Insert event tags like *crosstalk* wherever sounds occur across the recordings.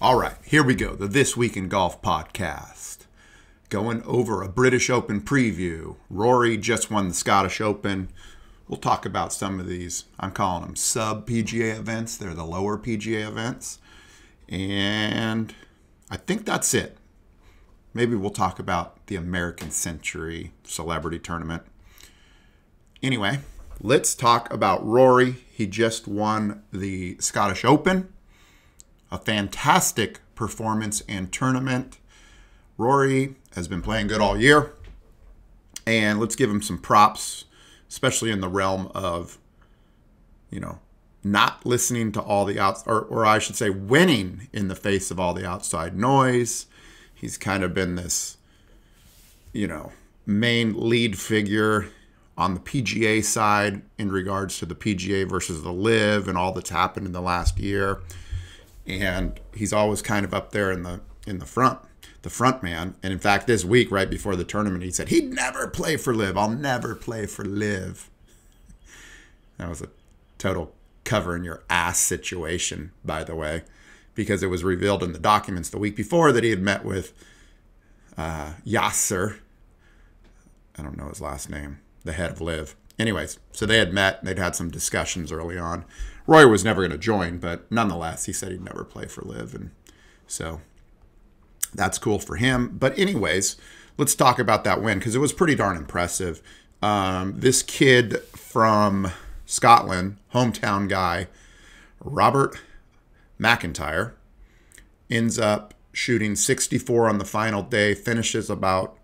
All right, here we go. The This Week in Golf podcast. Going over a British Open preview. Rory just won the Scottish Open. We'll talk about some of these. I'm calling them sub PGA events. They're the lower PGA events. And I think that's it. Maybe we'll talk about the American Century Celebrity Tournament. Anyway, let's talk about Rory. He just won the Scottish Open a fantastic performance and tournament. Rory has been playing good all year. And let's give him some props, especially in the realm of, you know, not listening to all the outs, or, or I should say, winning in the face of all the outside noise. He's kind of been this, you know, main lead figure on the PGA side in regards to the PGA versus the LIV and all that's happened in the last year and he's always kind of up there in the in the front, the front man. And in fact, this week, right before the tournament, he said he'd never play for LIV I'll never play for LIV That was a total covering your ass situation, by the way, because it was revealed in the documents the week before that he had met with uh, Yasser. I don't know his last name, the head of LIV. Anyways, so they had met, they'd had some discussions early on. Roy was never going to join, but nonetheless, he said he'd never play for LIV, and so that's cool for him. But anyways, let's talk about that win because it was pretty darn impressive. Um, this kid from Scotland, hometown guy, Robert MacIntyre, ends up shooting 64 on the final day, finishes about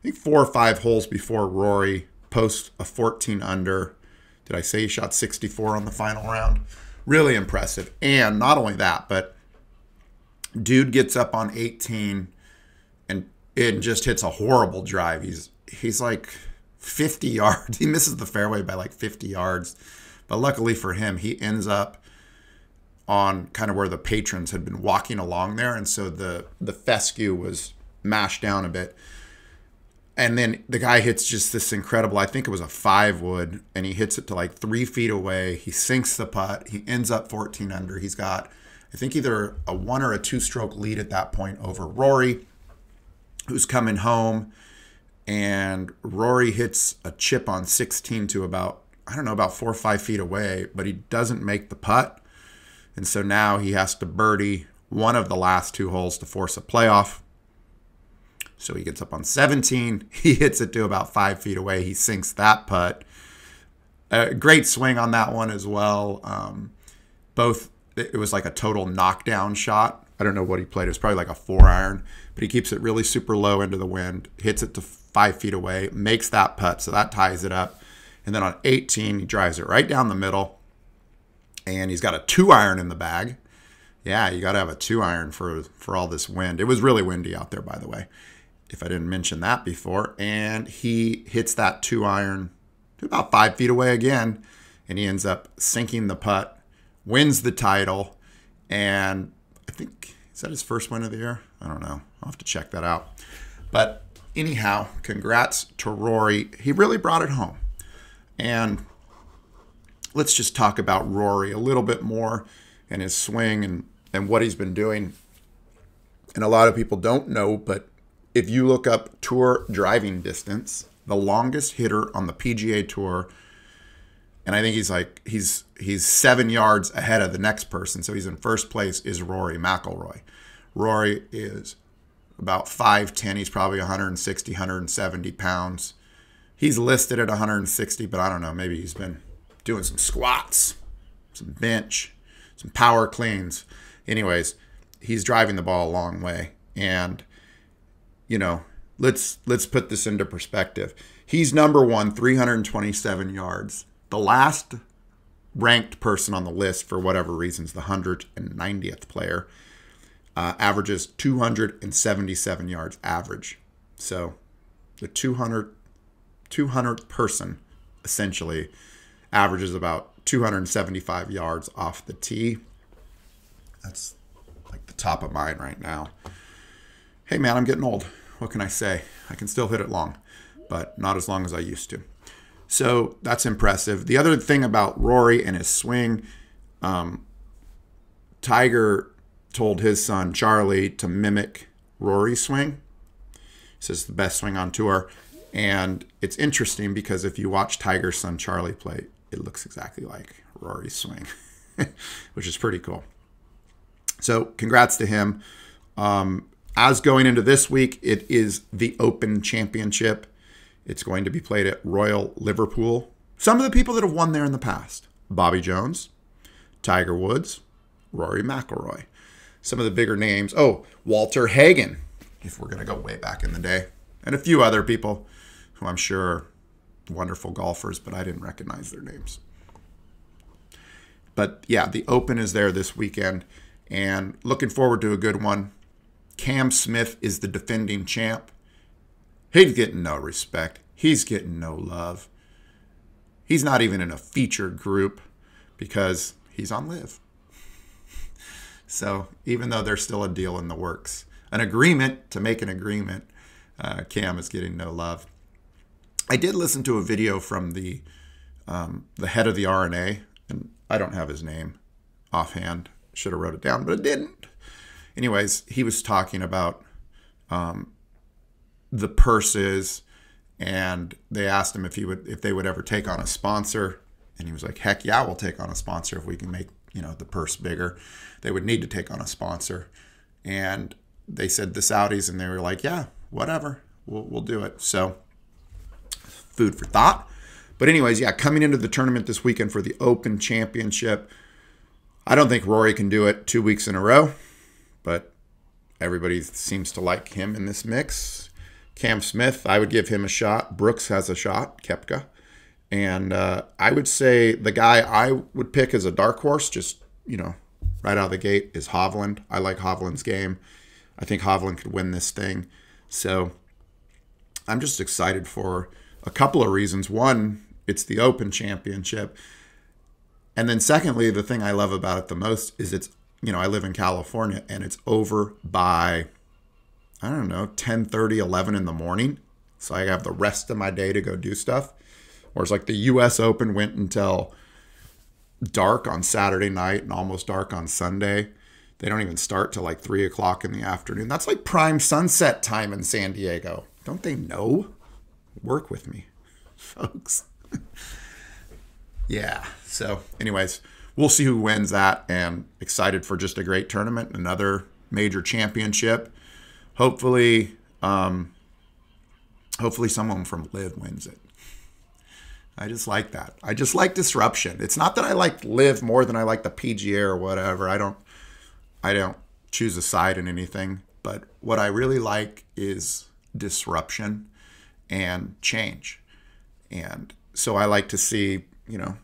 I think four or five holes before Rory posts a 14 under did I say he shot 64 on the final round? Really impressive. And not only that, but dude gets up on 18 and it just hits a horrible drive. He's he's like 50 *laughs* yards. He misses the fairway by like 50 yards. But luckily for him, he ends up on kind of where the patrons had been walking along there and so the the fescue was mashed down a bit and then the guy hits just this incredible i think it was a five wood and he hits it to like three feet away. He sinks the putt. He ends up 14 under. He's got i think either a one or a two stroke lead at that point over rory who's coming home. And rory hits a chip on 16 to about i don't know about four or five feet away but he doesn't make the putt. And so now he has to birdie one of the last two holes to force a playoff so he gets up on 17. *laughs* He hits it to about five feet away. He sinks that putt. A great swing on that one as well. Um, both, it was like a total knockdown shot. I don't know what he played. It was probably like a four iron, but he keeps it really super low into the wind, hits it to five feet away, makes that putt. So that ties it up. And then on 18, he drives it right down the middle. And he's got a two iron in the bag. Yeah, you got to have a two iron for for all this wind. It was really windy out there, by the way if I didn't mention that before. And he hits that two iron to about five feet away again, and he ends up sinking the putt, wins the title, and I think is that his first win of the year? I don't know. I'll have to check that out. But anyhow, congrats to Rory. He really brought it home. And let's just talk about Rory a little bit more and his swing and, and what he's been doing. And a lot of people don't know, but if you look up tour driving distance, the longest hitter on the PGA Tour, and I think he's like he's he's seven yards ahead of the next person, so he's in first place. Is Rory McIlroy? Rory is about 5'10. He's probably 160, 170 pounds. He's listed at 160, but I don't know. Maybe he's been doing some squats, some bench, some power cleans. Anyways, he's driving the ball a long way. And you know, let's let's put this into perspective. He's number one, 327 yards. The last ranked person on the list, for whatever reasons, the 190th player, uh, averages 277 yards average. So the 200, 200th person essentially averages about 275 yards off the tee. That's like the top of mine right now hey man, I'm getting old. What can I say? I can still hit it long, but not as long as I used to. So that's impressive. The other thing about Rory and his swing, um, Tiger told his son Charlie to mimic Rory's swing. He says the best swing on tour. And it's interesting because if you watch Tiger's son Charlie play, it looks exactly like Rory's swing, *laughs* which is pretty cool. So, congrats to him. Um, as going into this week, it is the Open Championship. It's going to be played at Royal Liverpool. Some of the people that have won there in the past Bobby Jones, Tiger Woods, Rory McIlroy. Some of the bigger names. Oh, Walter Hagen, if we're going to go way back in the day. And a few other people who I'm sure are wonderful golfers, but I didn't recognize their names. But yeah, the Open is there this weekend and looking forward to a good one. Cam Smith is the defending champ. He's getting no respect. He's getting no love. He's not even in a featured group because he's on LIV. *laughs* So even though there's still a deal in the works, an agreement to make an agreement, uh, Cam is getting no love. I did listen to a video from the um, the head of the R&A, and I don't have his name offhand. Should have wrote it down, but I didn't. Anyways, he was talking about um, the purses, and they asked him if he would if they would ever take on a sponsor, and he was like, "Heck yeah, we'll take on a sponsor if we can make you know the purse bigger." They would need to take on a sponsor, and they said the Saudis, and they were like, "Yeah, whatever, we'll we'll do it." So, food for thought. But anyways, yeah, coming into the tournament this weekend for the Open Championship. I don't think Rory can do it two weeks in a row, but everybody seems to like him in this mix. Cam Smith, I would give him a shot. Brooks has a shot, Koepka. And uh, I would say the guy I would pick as a dark horse, just, you know, right out of the gate, is Hovland. I like Hovland's game. I think Hovland could win this thing. So I'm just excited for a couple of reasons. One, it's the Open Championship. And then secondly, the thing I love about it the most is it's, you know, I live in California and it's over by I don't know, 10, 30, 11 in the morning. So I have the rest of my day to go do stuff. Whereas like the US Open went until dark on Saturday night and almost dark on Sunday. They don't even start till like three o'clock in the afternoon. That's like prime sunset time in San Diego. Don't they know? Work with me, *laughs* folks. *laughs* yeah. So, anyways, we'll see who wins that and excited for just a great tournament, another major championship. Hopefully, um, hopefully someone from LIV wins it. I just like that. I just like disruption. It's not that I like LIV more than I like the PGA or whatever. I don't I don't choose a side in anything, but what I really like is disruption and change. And so I like to see, you know,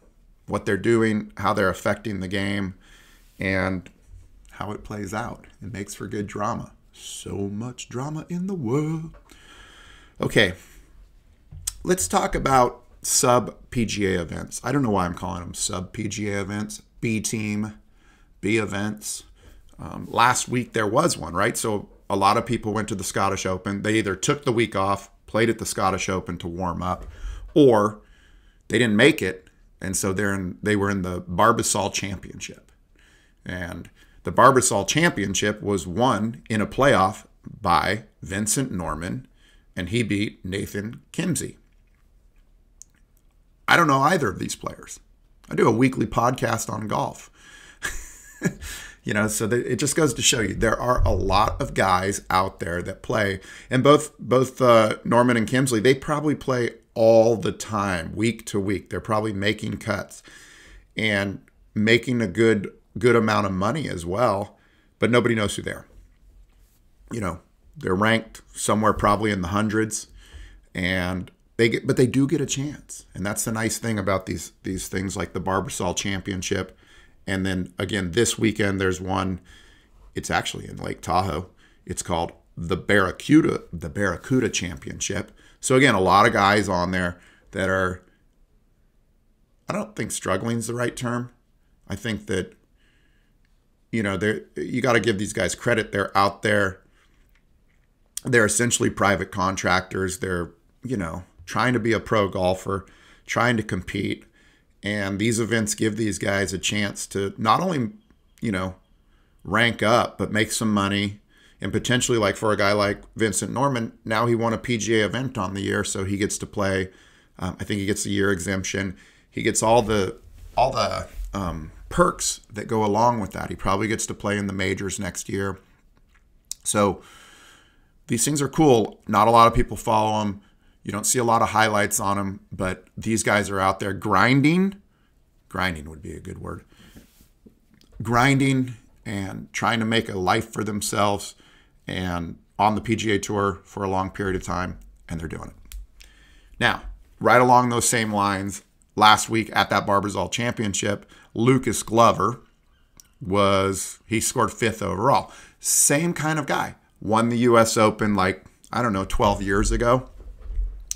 what they're doing, how they're affecting the game, and how it plays out. It makes for good drama. So much drama in the world. Okay, let's talk about sub PGA events. I don't know why I'm calling them sub PGA events, B team, B events. Um, last week there was one, right? So a lot of people went to the Scottish Open. They either took the week off, played at the Scottish Open to warm up, or they didn't make it, and so they're in, they were in the Barbasol Championship, and the Barbasol Championship was won in a playoff by Vincent Norrman, and he beat Nathan Kimsey. I don't know either of these players. I do a weekly podcast on golf. *laughs* you know, so it just goes to show you there are a lot of guys out there that play, and both both uh, Norrman and Kimsey they probably play all the time, week to week. They're probably making cuts and making a good good amount of money as well, but nobody knows who they are. You know, they're ranked somewhere probably in the hundreds, and they get, but they do get a chance, and that's the nice thing about these these things like the Barbasol Championship, and then again this weekend there's one. It's actually in Lake Tahoe. It's called the Barracuda the Barracuda Championship. So again, a lot of guys on there that are. I don't think struggling is the right term. I think that you know, they you got to give these guys credit. They're out there. They're essentially private contractors. They're, you know, trying to be a pro golfer, trying to compete. And these events give these guys a chance to not only, you know, rank up, but make some money. And potentially, like for a guy like Vincent Norrman, now he won a PGA event on the year, so he gets to play. Um, I think he gets a year exemption. He gets all the all the um, perks that go along with that. He probably gets to play in the majors next year. So these things are cool. Not a lot of people follow them. You don't see a lot of highlights on them, but these guys are out there grinding. Grinding would be a good word. Grinding and trying to make a life for themselves and on the PGA Tour for a long period of time, and they're doing it. Now, right along those same lines, last week at that Barbasol Championship, Lucas Glover was he scored fifth overall. Same kind of guy. Won the US Open like, I don't know, 12 years ago.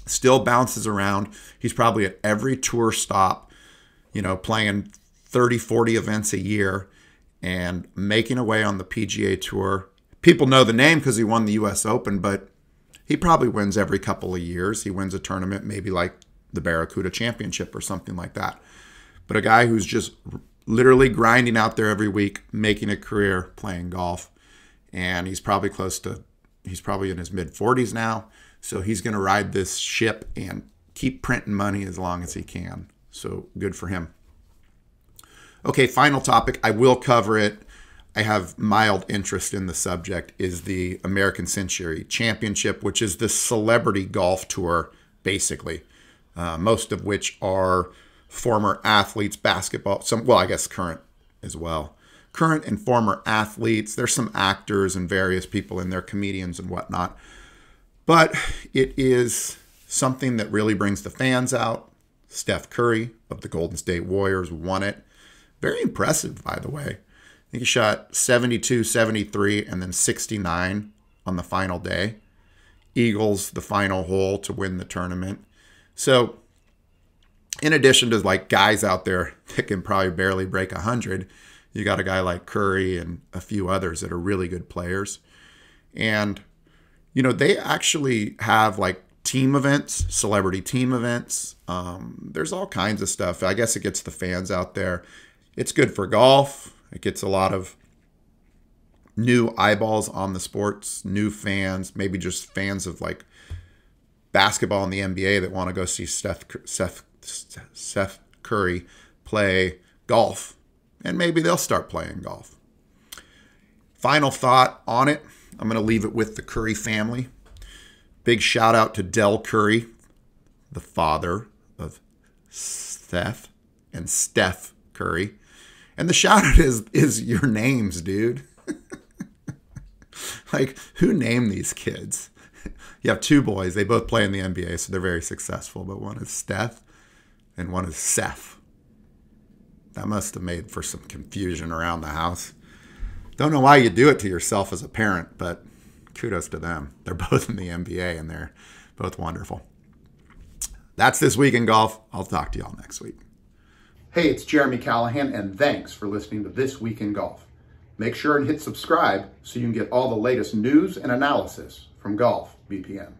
Still bounces around. He's probably at every tour stop, you know, playing 30, 40 events a year and making away on the PGA Tour. People know the name because he won the US Open, but he probably wins every couple of years. He wins a tournament, maybe like the Barracuda Championship or something like that. But a guy who's just literally grinding out there every week, making a career playing golf. And he's probably close to, he's probably in his mid 40s now. So he's going to ride this ship and keep printing money as long as he can. So good for him. Okay, final topic. I will cover it. I have mild interest in the subject is the American Century Championship, which is the celebrity golf tour, basically, uh, most of which are former athletes, basketball, some, well, I guess current as well. Current and former athletes. There's some actors and various people in there, comedians and whatnot. But it is something that really brings the fans out. Steph Curry of the Golden State Warriors won it. Very impressive, by the way. Think he shot 72, 73, and then 69 on the final day. Eagles, the final hole to win the tournament. So in addition to like guys out there *laughs* that can probably barely break 100, you got a guy like Curry and a few others that are really good players. And, you know, they actually have like team events, celebrity team events. Um, there's all kinds of stuff. I guess it gets the fans out there. It's good for golf. It gets a lot of new eyeballs on the sports, new fans, maybe just fans of like basketball in the NBA that want to go see Steph, Steph Seth Curry play golf, and maybe they'll start playing golf. Final thought on it I'm going to leave it with the Curry family. Big shout out to Dell Curry, the father of Seth and Steph Curry. And the shout out is is your names, dude. *laughs* like who named these kids? You have two boys. They both play in the NBA, so they're very successful. But one is Steph and one is Seth. That must have made for some confusion around the house. Don't know why you do it to yourself as a parent, but kudos to them. They're *laughs* both in the NBA and they're both wonderful. That's this week in golf. I'll talk to y'all next week. Hey, it's Jeremy Callahan, and thanks for listening to This Week in Golf. Make sure and hit subscribe so you can get all the latest news and analysis from Golf BPM.